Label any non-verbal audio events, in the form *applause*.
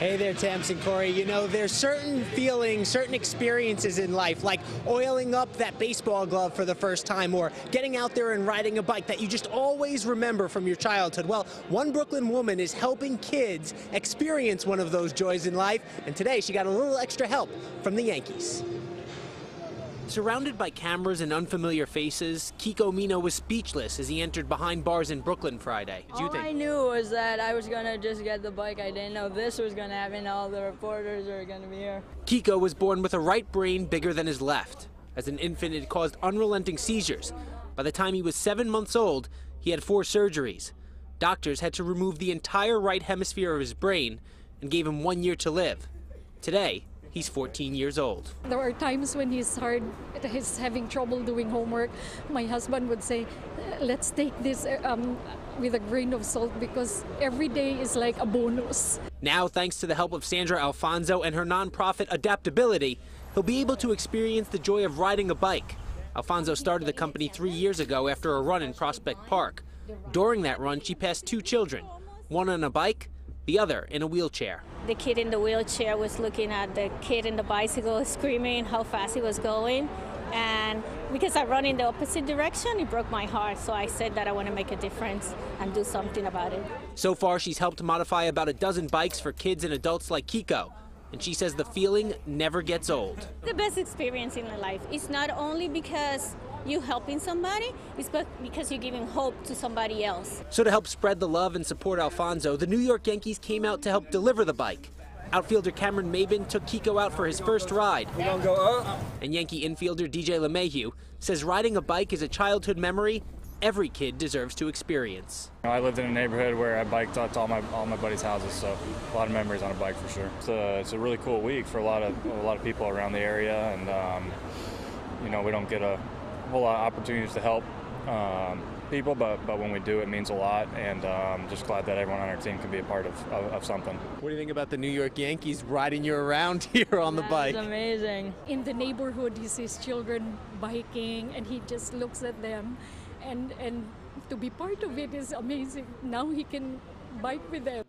Hey there, Tams and Corey. You know, there's certain feelings, certain experiences in life, like oiling up that baseball glove for the first time or getting out there and riding a bike that you just always remember from your childhood. Well, one Brooklyn woman is helping kids experience one of those joys in life, and today she got a little extra help from the Yankees. Surrounded by cameras and unfamiliar faces, Kiko Mino was speechless as he entered behind bars in Brooklyn Friday. What do you All think? I knew was that I was gonna just get the bike. I didn't know this was gonna happen. All the reporters are gonna be here. Kiko was born with a right brain bigger than his left. As an infant, it caused unrelenting seizures. By the time he was seven months old, he had four surgeries. Doctors had to remove the entire right hemisphere of his brain and gave him one year to live. Today, he's 14 years old. There are times when he's hard, he's having trouble doing homework. My husband would say, let's take this um, with a grain of salt because every day is like a bonus. Now, thanks to the help of Sandra Alfonso and her nonprofit Adaptability, he'll be able to experience the joy of riding a bike. Alfonso started the company three years ago after a run in Prospect Park. During that run, she passed two children, one on a bike, the other in a wheelchair. The kid in the wheelchair was looking at the kid in the bicycle screaming how fast he was going. And because I run in the opposite direction, it broke my heart. So I said that I want to make a difference and do something about it. So far, she's helped modify about a dozen bikes for kids and adults like Kiko. And she says the feeling never gets old. The best experience in my life is not only because you're helping somebody, it's because you're giving hope to somebody else. So, to help spread the love and support Alfonso, the New York Yankees came out to help deliver the bike. Outfielder Cameron Maybin took Kiko out for his first ride. We're gonna go up. And Yankee infielder DJ LeMahieu says riding a bike is a childhood memory every kid deserves to experience. I lived in a neighborhood where I biked out to all my all my buddies' houses, so a lot of memories on a bike for sure. It's a, it's a really cool week for a lot of a lot of people around the area, and um, you know we don't get a whole lot of opportunities to help um, people, but but when we do, it means a lot, and um, just glad that everyone on our team can be a part of, of, of something. What do you think about the New York Yankees riding you around *laughs* here on the bike? It's amazing. In the neighborhood, he sees children biking and he just looks at them. And, and to be part of it is amazing. Now he can bike with them.